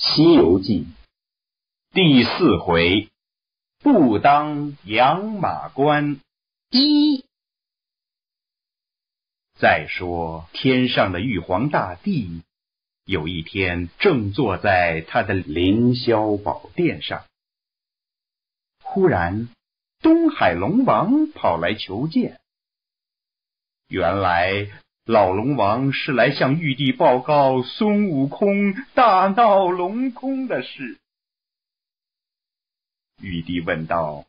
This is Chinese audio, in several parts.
西游记第四回，不当养马官。一再说，天上的玉皇大帝有一天正坐在他的凌霄宝殿上，忽然东海龙王跑来求见。原来老龙王是来向玉帝报告孙悟空大闹龙宫的事。玉帝问道：“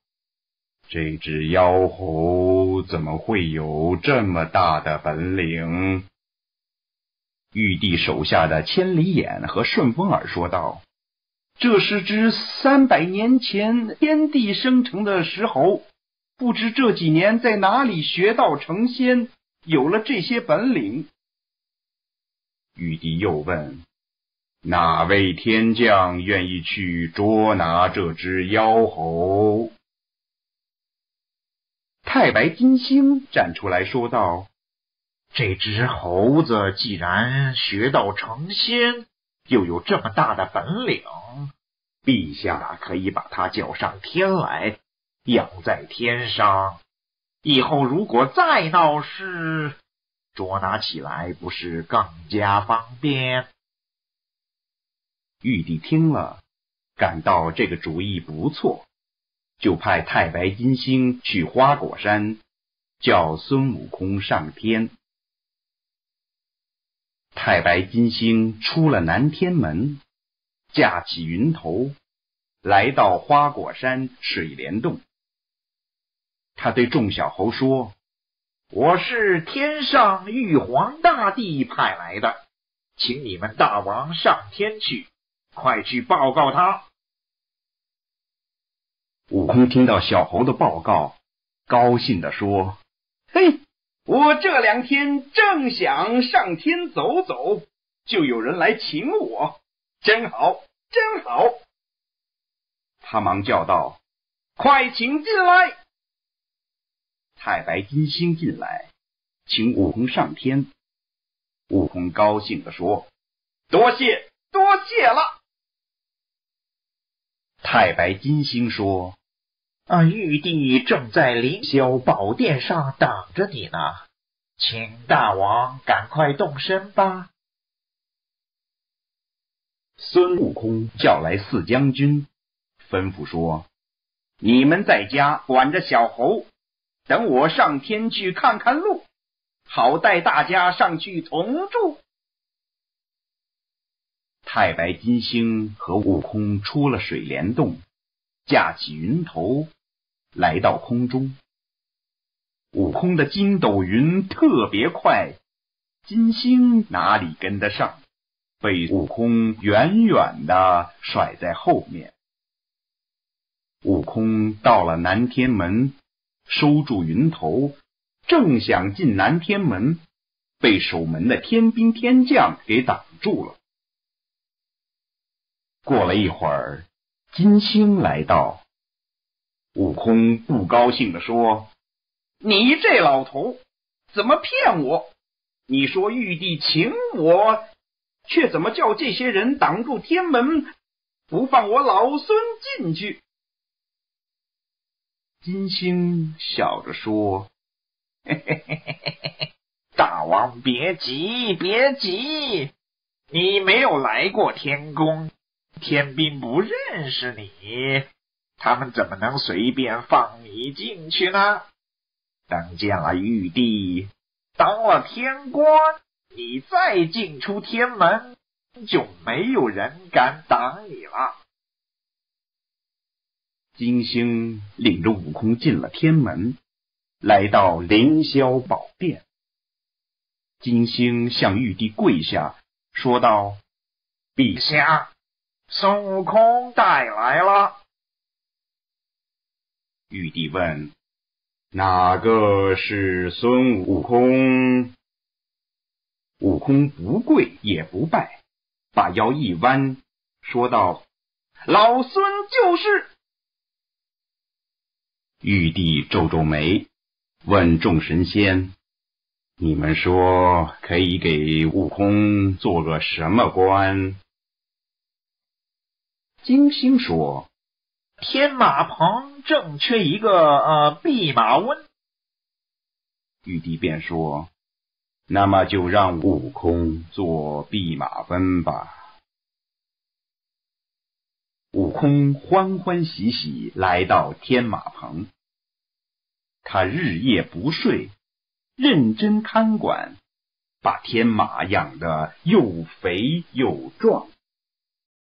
这只妖猴怎么会有这么大的本领？”玉帝手下的千里眼和顺风耳说道：“这是只三百年前天地生成的石猴，不知这几年在哪里学道成仙。”有了这些本领，玉帝又问：“哪位天将愿意去捉拿这只妖猴？”太白金星站出来说道：“这只猴子既然学到成仙，又有这么大的本领，陛下可以把它叫上天来，养在天上。”以后如果再闹事，捉拿起来不是更加方便？玉帝听了，感到这个主意不错，就派太白金星去花果山，叫孙悟空上天。太白金星出了南天门，驾起云头，来到花果山水帘洞。他对众小猴说：“我是天上玉皇大帝派来的，请你们大王上天去，快去报告他。”悟空听到小猴的报告，高兴的说：“嘿，我这两天正想上天走走，就有人来请我，真好，真好。”他忙叫道：“快请进来！”太白金星进来，请悟空上天。悟空高兴地说：“多谢，多谢了。”太白金星说：“啊，玉帝正在凌霄宝殿上等着你呢，请大王赶快动身吧。”孙悟空叫来四将军，吩咐说：“你们在家管着小猴。”等我上天去看看路，好带大家上去同住。太白金星和悟空出了水帘洞，架起云头，来到空中。悟空的筋斗云特别快，金星哪里跟得上，被悟空远远的甩在后面。悟空到了南天门。收住云头，正想进南天门，被守门的天兵天将给挡住了。过了一会儿，金星来到，悟空不高兴的说：“你这老头，怎么骗我？你说玉帝请我，却怎么叫这些人挡住天门，不放我老孙进去？”金星笑着说：“嘿嘿嘿嘿嘿，大王别急，别急，你没有来过天宫，天兵不认识你，他们怎么能随便放你进去呢？等见了玉帝，当了天官，你再进出天门，就没有人敢挡你了。”金星领着悟空进了天门，来到凌霄宝殿。金星向玉帝跪下，说道：“陛下，孙悟空带来了。”玉帝问：“哪个是孙悟空？”悟空不跪也不拜，把腰一弯，说道：“老孙就是。”玉帝皱皱眉，问众神仙：“你们说可以给悟空做个什么官？”金星说：“天马棚正缺一个呃弼马温。”玉帝便说：“那么就让悟空做弼马温吧。”悟空欢欢喜喜来到天马棚，他日夜不睡，认真看管，把天马养得又肥又壮。